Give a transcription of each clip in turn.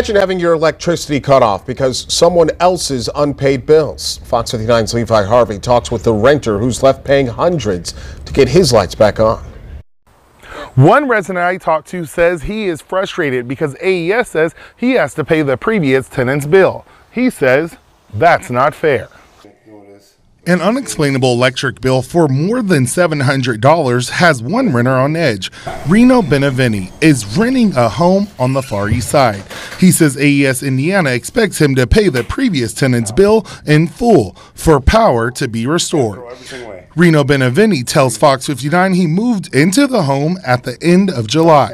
Imagine having your electricity cut off because someone else's unpaid bills. Fox 59's Levi Harvey talks with the renter who's left paying hundreds to get his lights back on. One resident I talked to says he is frustrated because AES says he has to pay the previous tenant's bill. He says that's not fair. An unexplainable electric bill for more than $700 has one renter on edge. Reno Beneveni is renting a home on the Far East Side. He says AES Indiana expects him to pay the previous tenant's bill in full for power to be restored. Reno Beneveni tells Fox 59 he moved into the home at the end of July.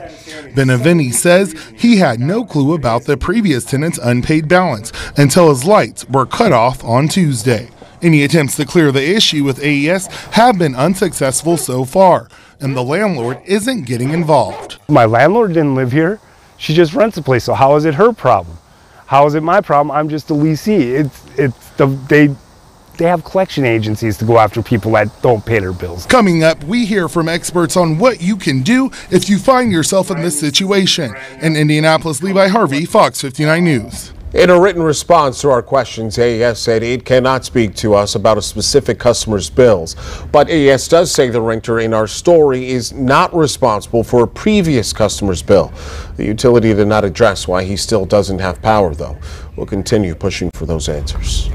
Beneveni says he had no clue about the previous tenant's unpaid balance until his lights were cut off on Tuesday. Any attempts to clear the issue with AES have been unsuccessful so far, and the landlord isn't getting involved. My landlord didn't live here. She just rents the place, so how is it her problem? How is it my problem? I'm just a leasee. It's it's the they they have collection agencies to go after people that don't pay their bills. Coming up, we hear from experts on what you can do if you find yourself in this situation. In Indianapolis, Levi Harvey, Fox 59 News. In a written response to our questions, AES said it cannot speak to us about a specific customer's bills. But AES does say the renter in our story is not responsible for a previous customer's bill. The utility did not address why he still doesn't have power, though. We'll continue pushing for those answers.